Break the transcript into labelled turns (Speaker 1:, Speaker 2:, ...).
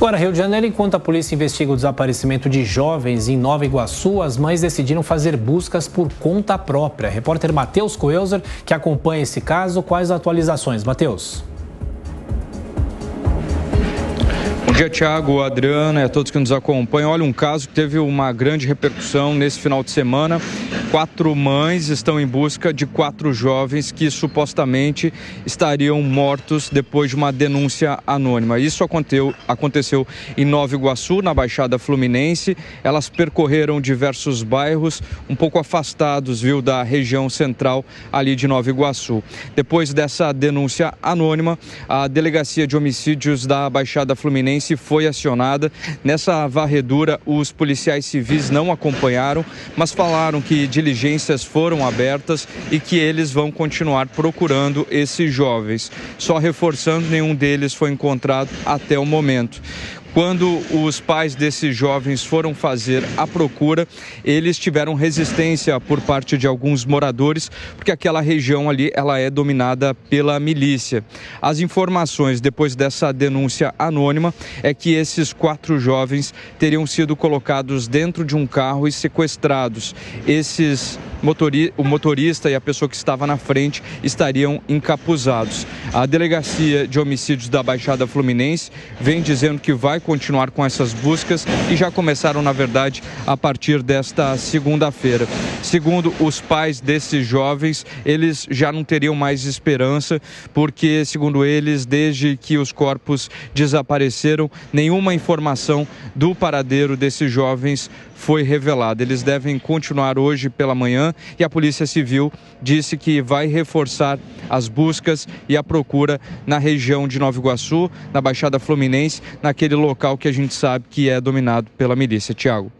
Speaker 1: Agora, Rio de Janeiro, enquanto a polícia investiga o desaparecimento de jovens em Nova Iguaçu, as mães decidiram fazer buscas por conta própria. Repórter Matheus Coelzer, que acompanha esse caso, quais atualizações? Matheus.
Speaker 2: Bom dia, Tiago, Adriana e a todos que nos acompanham. Olha, um caso que teve uma grande repercussão nesse final de semana quatro mães estão em busca de quatro jovens que supostamente estariam mortos depois de uma denúncia anônima. Isso aconteceu, aconteceu em Nova Iguaçu, na Baixada Fluminense. Elas percorreram diversos bairros um pouco afastados, viu, da região central ali de Nova Iguaçu. Depois dessa denúncia anônima, a Delegacia de Homicídios da Baixada Fluminense foi acionada. Nessa varredura, os policiais civis não acompanharam, mas falaram que diligências foram abertas e que eles vão continuar procurando esses jovens. Só reforçando, nenhum deles foi encontrado até o momento. Quando os pais desses jovens foram fazer a procura, eles tiveram resistência por parte de alguns moradores, porque aquela região ali ela é dominada pela milícia. As informações depois dessa denúncia anônima é que esses quatro jovens teriam sido colocados dentro de um carro e sequestrados. Esses motori o motorista e a pessoa que estava na frente estariam encapuzados. A delegacia de homicídios da Baixada Fluminense vem dizendo que vai continuar com essas buscas e já começaram, na verdade, a partir desta segunda-feira. Segundo os pais desses jovens, eles já não teriam mais esperança, porque, segundo eles, desde que os corpos desapareceram, nenhuma informação do paradeiro desses jovens foi revelada. Eles devem continuar hoje pela manhã e a Polícia Civil disse que vai reforçar as buscas e a procura na região de Nova Iguaçu, na Baixada Fluminense, naquele local que a gente sabe que é dominado pela milícia. Tiago.